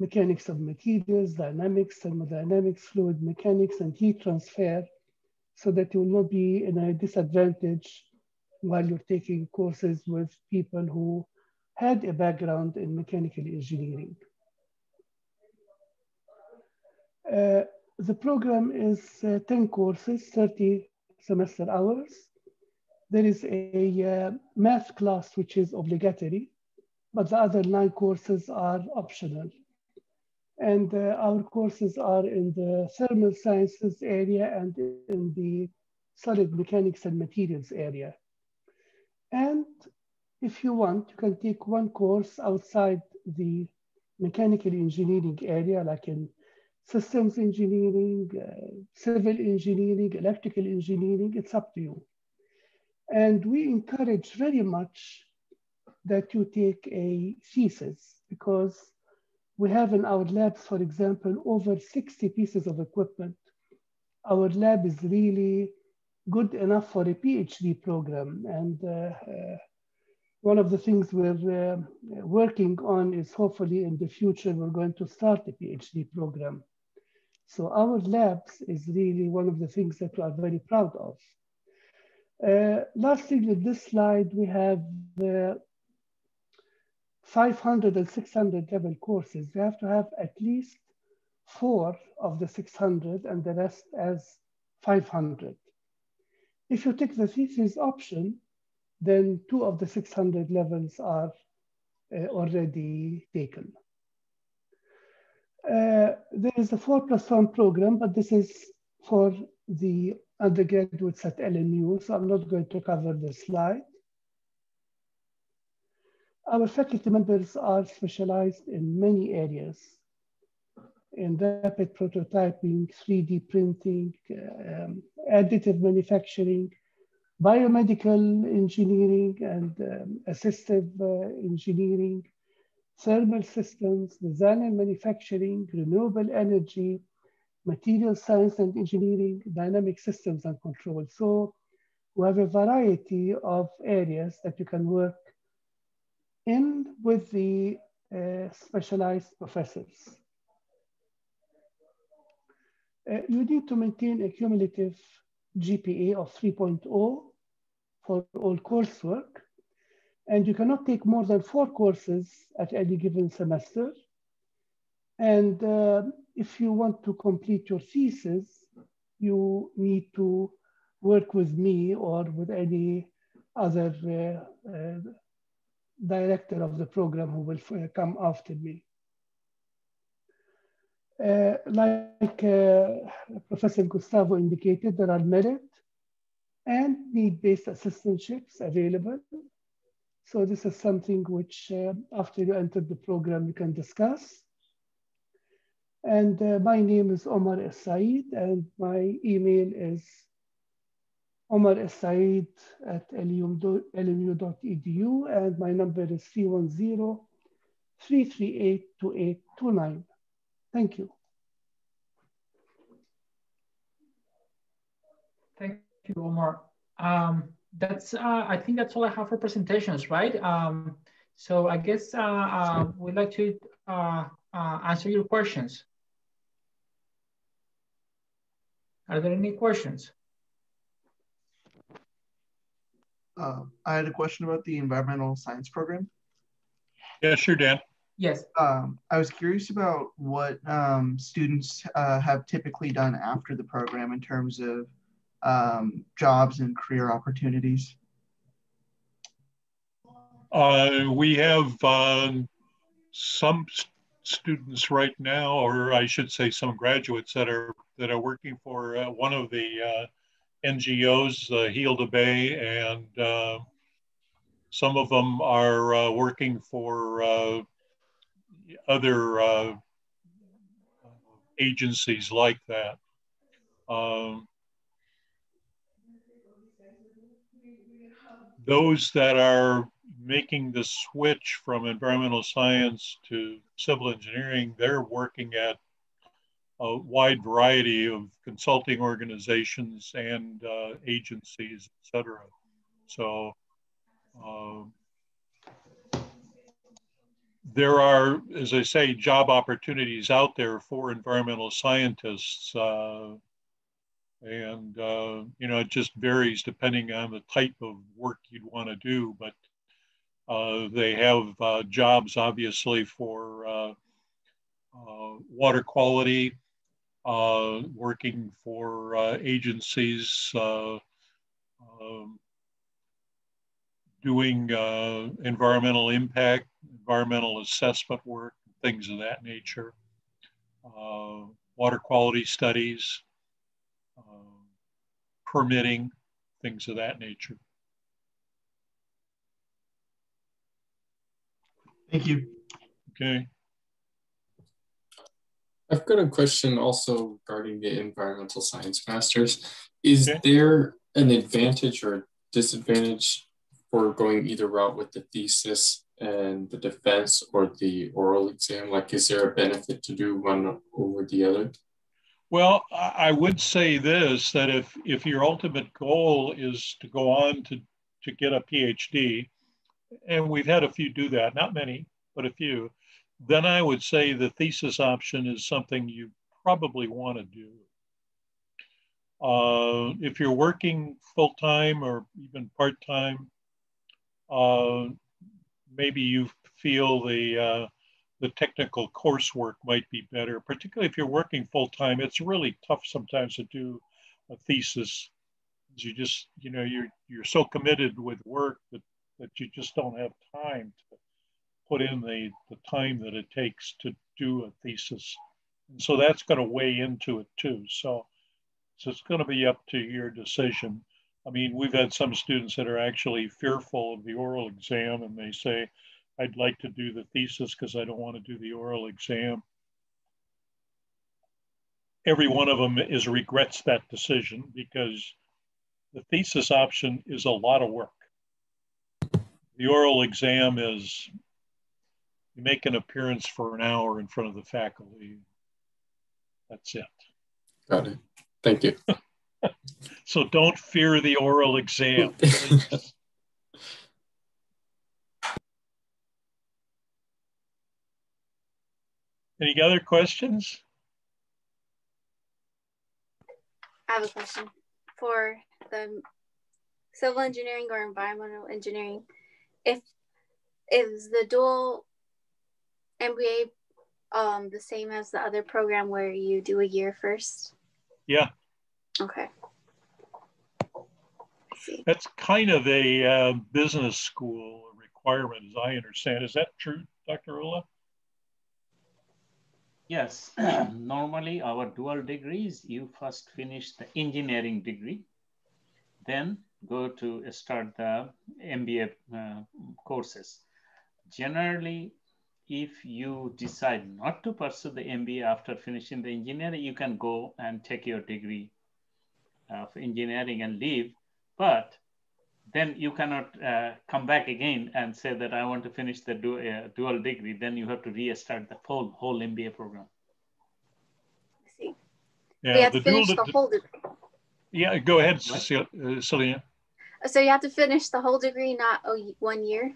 Speaker 15: mechanics of materials, dynamics, thermodynamics, fluid mechanics, and heat transfer, so that you will not be in a disadvantage while you're taking courses with people who had a background in mechanical engineering. Uh, the program is uh, 10 courses, 30 semester hours. There is a uh, math class which is obligatory, but the other nine courses are optional. And uh, our courses are in the thermal sciences area and in the solid mechanics and materials area. And if you want, you can take one course outside the mechanical engineering area, like in systems engineering, uh, civil engineering, electrical engineering, it's up to you. And we encourage very much that you take a thesis because we have in our labs, for example, over 60 pieces of equipment. Our lab is really good enough for a PhD program. And uh, uh, one of the things we're uh, working on is hopefully in the future, we're going to start a PhD program. So our labs is really one of the things that we are very proud of. Uh, lastly, with this slide, we have uh, 500 and 600 level courses. We have to have at least four of the 600 and the rest as 500. If you take the thesis option, then two of the 600 levels are uh, already taken. Uh, there is a four plus one program, but this is for the undergraduates at LMU, so I'm not going to cover this slide. Our faculty members are specialized in many areas, in rapid prototyping, 3D printing, um, additive manufacturing, biomedical engineering, and um, assistive uh, engineering, thermal systems, design and manufacturing, renewable energy, material science and engineering, dynamic systems and control. So we have a variety of areas that you can work in with the uh, specialized professors. Uh, you need to maintain a cumulative GPA of 3.0 for all coursework. And you cannot take more than four courses at any given semester. And uh, if you want to complete your thesis, you need to work with me or with any other uh, uh, director of the program who will uh, come after me. Uh, like uh, Professor Gustavo indicated, there are merit and need-based assistantships available so this is something which uh, after you enter the program, you can discuss. And uh, my name is Omar Said and my email is Omar Said at lmu.edu and my number is 310 338 2829. Thank you.
Speaker 1: Thank you, Omar. Um, that's, uh, I think that's all I have for presentations, right? Um, so I guess uh, uh, we'd like to uh, uh, answer your questions. Are there any questions?
Speaker 9: Uh, I had a question about the environmental science program.
Speaker 2: Yeah, sure, Dan.
Speaker 1: Yes.
Speaker 9: Um, I was curious about what um, students uh, have typically done after the program in terms of um, jobs and career opportunities.
Speaker 2: Uh, we have um, some students right now, or I should say some graduates that are that are working for uh, one of the uh, NGOs, uh, Heal the Bay, and uh, some of them are uh, working for uh, other agencies like that. Um, those that are making the switch from environmental science to civil engineering, they're working at a wide variety of consulting organizations and uh, agencies, et cetera. So uh, there are, as I say, job opportunities out there for environmental scientists. Uh, and, uh, you know, it just varies depending on the type of work you'd want to do. But uh, they have uh, jobs, obviously, for uh, water quality, working for agencies, um, doing environmental impact, environmental assessment work, things of that nature, water quality studies, permitting, things of that nature.
Speaker 9: Thank you.
Speaker 2: Okay.
Speaker 5: I've got a question also regarding the environmental science masters. Is okay. there an advantage or disadvantage for going either route with the thesis and the defense or the oral exam? Like, is there a benefit to do one over the other?
Speaker 2: Well, I would say this that if if your ultimate goal is to go on to to get a PhD, and we've had a few do that, not many, but a few, then I would say the thesis option is something you probably want to do. Uh, if you're working full time or even part time, uh, maybe you feel the uh, the technical coursework might be better, particularly if you're working full time. It's really tough sometimes to do a thesis. You just, you know, you're you're so committed with work that, that you just don't have time to put in the, the time that it takes to do a thesis. And so that's going to weigh into it too. So, so it's going to be up to your decision. I mean, we've had some students that are actually fearful of the oral exam and they say, I'd like to do the thesis because I don't want to do the oral exam. Every one of them is regrets that decision because the thesis option is a lot of work. The oral exam is you make an appearance for an hour in front of the faculty. That's it.
Speaker 5: Got it. Thank you.
Speaker 2: so don't fear the oral exam. Any other questions?
Speaker 7: I have a question for the civil engineering or environmental engineering. If is the dual MBA um, the same as the other program where you do a year first?
Speaker 2: Yeah.
Speaker 7: Okay.
Speaker 2: That's kind of a uh, business school requirement, as I understand. Is that true, Dr. Ula?
Speaker 6: Yes, normally our dual degrees, you first finish the engineering degree, then go to start the MBA uh, courses. Generally, if you decide not to pursue the MBA after finishing the engineering, you can go and take your degree of engineering and leave. But then you cannot uh, come back again and say that I want to finish the du uh, dual degree. Then you have to restart the whole whole MBA program.
Speaker 7: I see. Yeah, we have to finish the whole degree.
Speaker 2: Yeah, go ahead, Celia.
Speaker 7: So you have to finish the whole degree, not one year?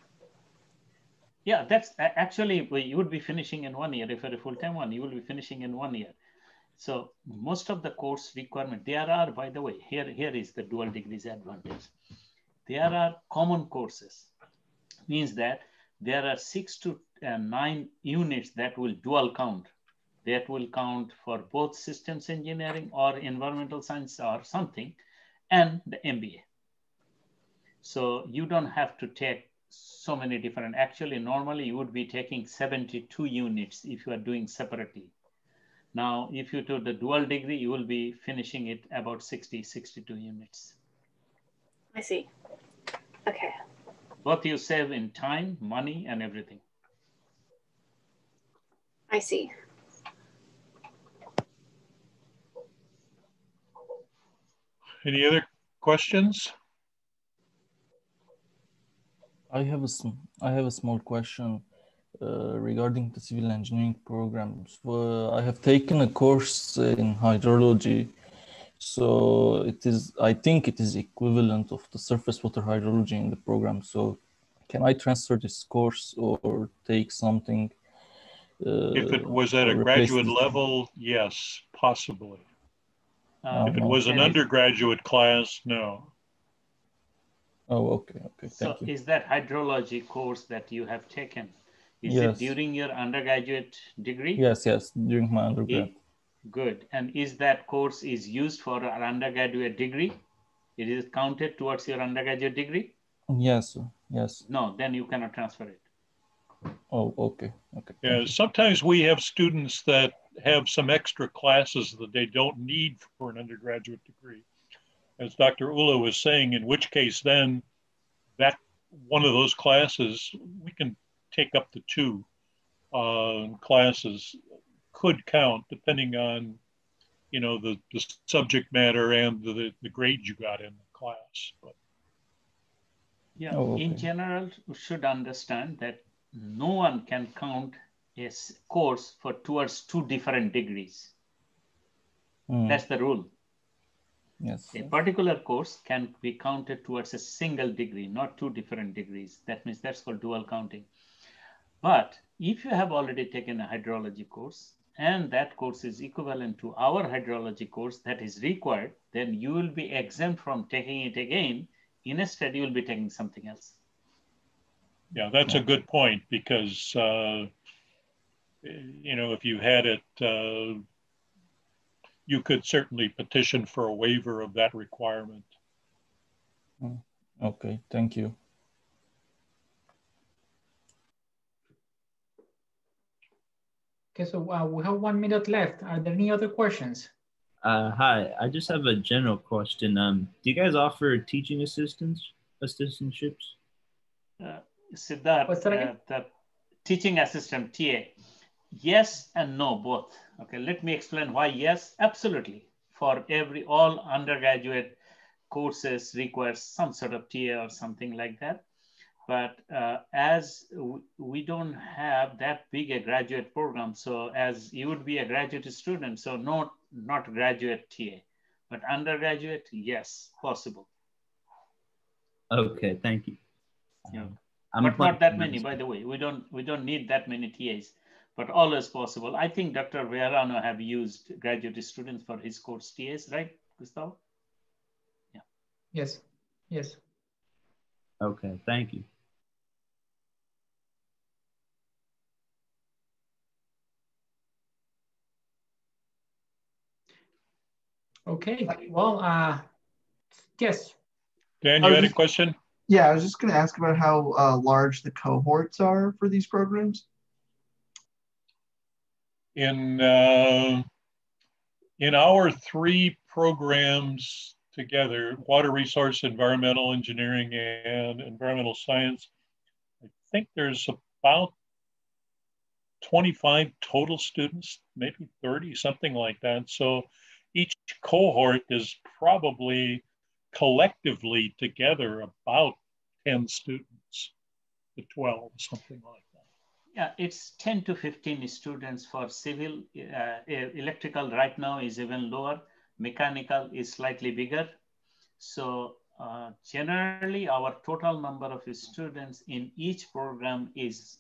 Speaker 6: Yeah, that's actually, you would be finishing in one year. If you're a full-time one, you will be finishing in one year. So most of the course requirement, there are, by the way, here, here is the dual degrees advantage. There are common courses, means that there are six to uh, nine units that will dual count. That will count for both systems engineering or environmental science or something, and the MBA. So you don't have to take so many different, actually, normally you would be taking 72 units if you are doing separately. Now, if you do the dual degree, you will be finishing it about 60, 62 units.
Speaker 7: I see. Okay.
Speaker 6: Both you save in time, money, and everything.
Speaker 7: I see.
Speaker 2: Any other questions?
Speaker 4: I have a I have a small question uh, regarding the civil engineering programs. Uh, I have taken a course in hydrology, so it is I think it is equivalent of the surface water hydrology in the program. So can I transfer this course or take something?
Speaker 2: Uh, if it was at a graduate level, yes, possibly. Um, if it was an undergraduate class, no.
Speaker 4: Oh, okay, okay. Thank
Speaker 6: so
Speaker 4: you.
Speaker 6: is that hydrology course that you have taken? Is
Speaker 4: yes.
Speaker 6: it during your undergraduate degree?
Speaker 4: Yes, yes, during my undergrad.
Speaker 6: It, good. And is that course is used for an undergraduate degree? It is counted towards your undergraduate degree?
Speaker 4: Yes, yes.
Speaker 6: No, then you cannot transfer it.
Speaker 4: Oh, okay, okay.
Speaker 2: Yeah, sometimes we have students that have some extra classes that they don't need for an undergraduate degree as Dr. Ula was saying, in which case then that one of those classes, we can take up to two uh, classes could count depending on, you know, the, the subject matter and the, the grade you got in the class. But,
Speaker 6: yeah, oh, okay. in general, you should understand that no one can count a course for towards two different degrees. Mm. That's the rule.
Speaker 4: Yes.
Speaker 6: A particular course can be counted towards a single degree, not two different degrees. That means that's called dual counting. But if you have already taken a hydrology course and that course is equivalent to our hydrology course that is required, then you will be exempt from taking it again. Instead, you will be taking something else.
Speaker 2: Yeah, that's yeah. a good point because, uh, you know, if you had it uh, you could certainly petition for a waiver of that requirement.
Speaker 4: Hmm. Okay, thank you.
Speaker 1: Okay, so uh, we have one minute left. Are there any other questions?
Speaker 13: Uh, hi, I just have a general question. Um, do you guys offer teaching assistants, assistantships?
Speaker 6: Uh, Siddharth, What's that again? Uh, the teaching assistant, TA, yes and no, both. Okay, let me explain why yes, absolutely. For every, all undergraduate courses requires some sort of TA or something like that. But uh, as we don't have that big a graduate program, so as you would be a graduate student, so not, not graduate TA, but undergraduate, yes, possible.
Speaker 13: Okay, thank you.
Speaker 6: Yeah. Um, but not that many, by the way. We don't we don't need that many TAs but all is possible. I think Dr. Vejarano have used graduate students for his course TAs, right, Gustavo?
Speaker 1: Yeah. Yes. Yes.
Speaker 13: Okay. Thank you.
Speaker 1: Okay. Well, uh, yes.
Speaker 2: Dan, you had a question?
Speaker 9: Yeah, I was just going to ask about how uh, large the cohorts are for these programs
Speaker 2: in uh, in our three programs together, water resource, environmental engineering, and environmental science, I think there's about 25 total students, maybe 30, something like that. So each cohort is probably collectively together about 10 students to 12, something like that.
Speaker 6: yeah, it's 10 to 15 students for civil. Uh, electrical right now is even lower. Mechanical is slightly bigger. So uh, generally, our total number of students in each program is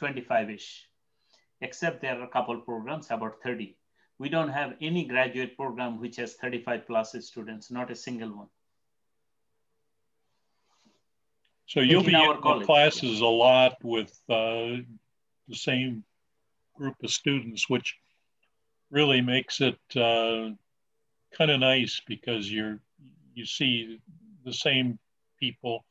Speaker 6: 25-ish, uh, except there are a couple programs, about 30. We don't have any graduate program which has 35 plus students, not a single one.
Speaker 2: So you'll in be in classes a lot with uh, the same group of students, which really makes it uh, kind of nice because you're you see the same people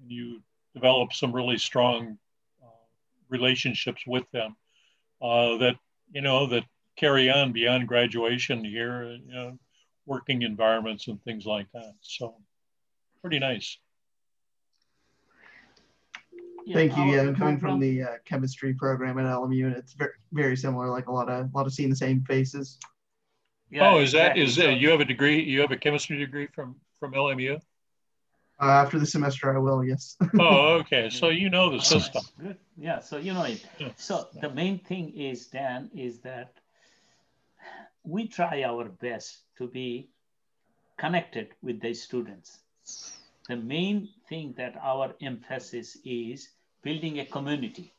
Speaker 2: and you develop some really strong uh, relationships with them uh, that you know that carry on beyond graduation here you know working environments and things like that so pretty nice
Speaker 9: Thank you. Yeah, I'm coming from the uh, chemistry program at LMU, and it's very, very similar. Like a lot of, a lot of seeing the same faces.
Speaker 2: Yeah, oh, is that is that, you have a degree? You have a chemistry degree from from LMU?
Speaker 9: Uh, after the semester, I will. Yes.
Speaker 2: oh, okay. So you know the system.
Speaker 6: Good. Yeah. So you know it. So the main thing is Dan is that we try our best to be connected with the students. The main thing that our emphasis is building a community.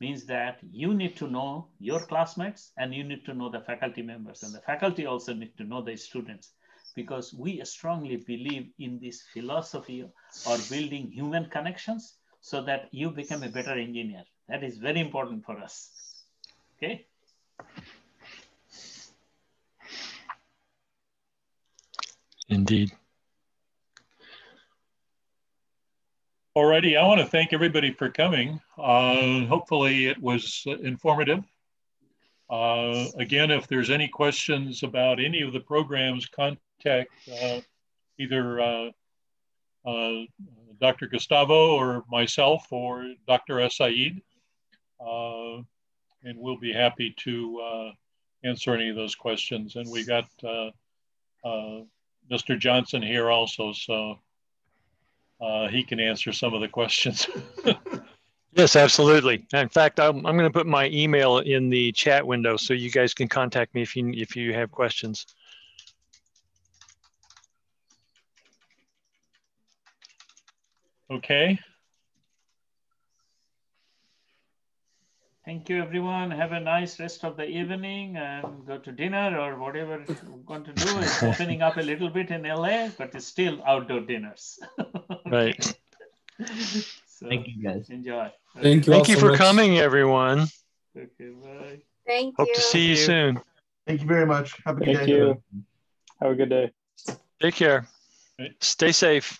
Speaker 6: Means that you need to know your classmates and you need to know the faculty members. And the faculty also need to know the students because we strongly believe in this philosophy of building human connections so that you become a better engineer. That is very important for us. Okay
Speaker 8: indeed
Speaker 2: Alrighty, I want to thank everybody for coming. Uh, hopefully it was informative. Uh, again, if there's any questions about any of the programs, contact uh, either uh, uh, Dr. Gustavo or myself or Dr. Es-Said, uh, and we'll be happy to answer any of those questions. And we got Mr. Johnson here also, so uh, he can answer some of the questions.
Speaker 8: yes, absolutely. In fact, I'm, I'm going to put my email in the chat window so you guys can contact me if you if you have questions.
Speaker 2: Okay.
Speaker 6: Thank you, everyone. Have a nice rest of the evening and go to dinner or whatever we're going to do. It's opening up a little bit in LA, but it's still outdoor dinners.
Speaker 8: right.
Speaker 13: So Thank you, guys.
Speaker 6: Enjoy.
Speaker 8: Thank you. Thank you so for much. coming, everyone.
Speaker 6: Okay, bye.
Speaker 7: Thank
Speaker 8: Hope
Speaker 7: you.
Speaker 8: Hope to see you soon.
Speaker 9: Thank you very much. Have a good
Speaker 10: Thank
Speaker 9: day.
Speaker 10: you. Have a good day.
Speaker 8: Take care. Stay safe.